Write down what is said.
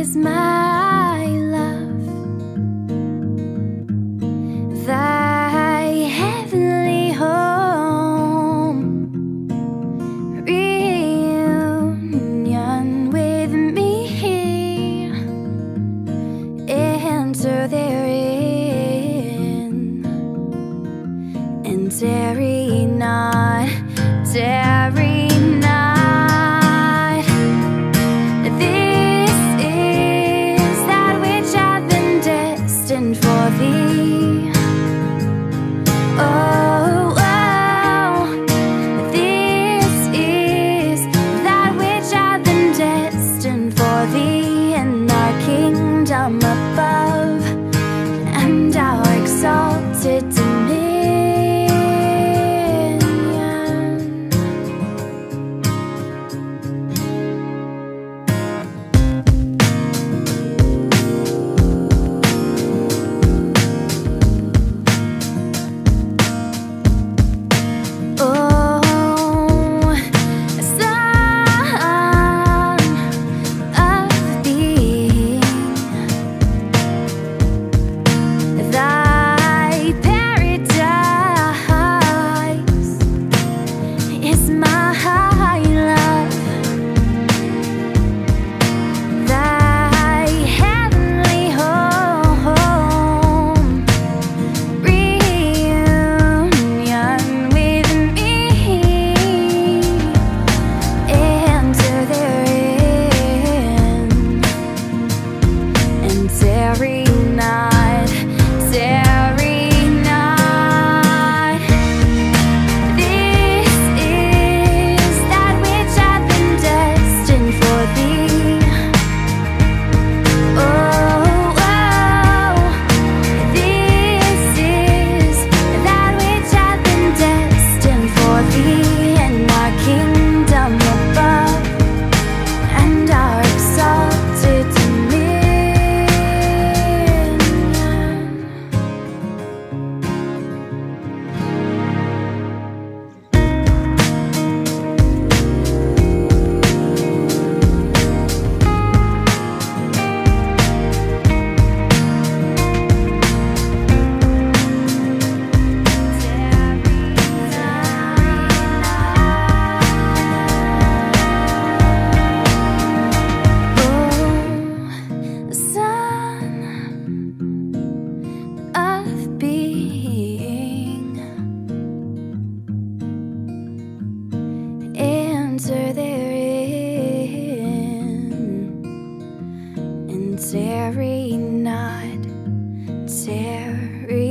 is my love, thy heavenly home, reunion with me, enter therein, and tarry not, tarry. winter therein. And tarry not, tarry